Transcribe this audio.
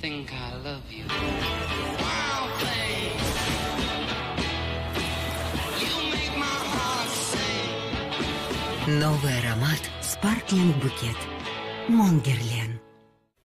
think I love you. Новый аромат «Спарклинг Букет». Монгерлен.